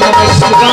Давай сюда.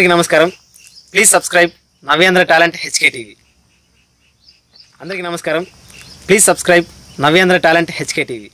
అందరికీ నమస్కారం. Please subscribe Navyandhra talent HK TV అందరికీ నమస్కారం. Please subscribe Navyandhra talent HK TV